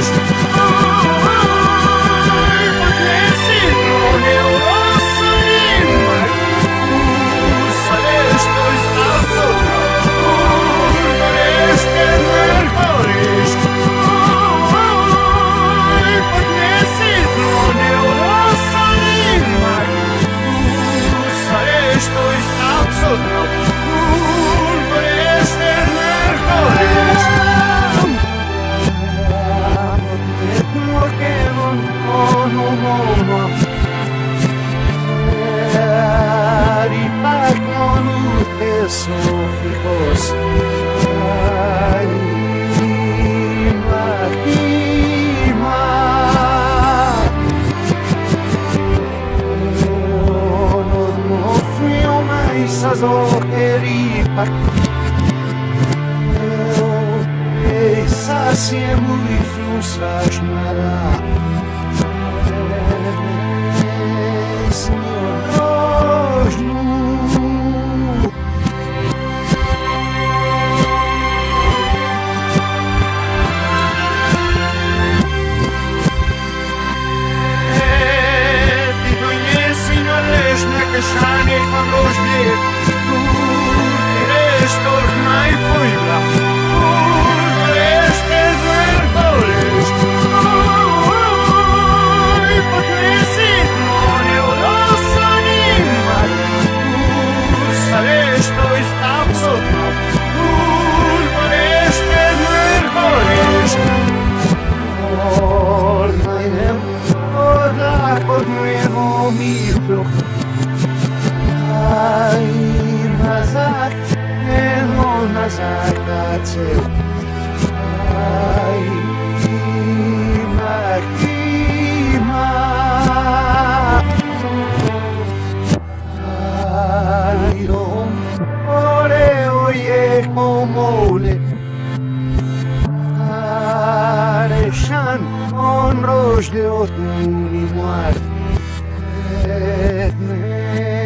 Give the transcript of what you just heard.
is. sofrimos Ima, Ima Eu não fui mais a zorreripa Eu, essa sempre fui um sasnará orla pod nuevo mirlo. Ai, nazak, eno nazak dacel. Ai, makima. Ai, rom, ore oye komole. Areșan, on let me